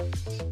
you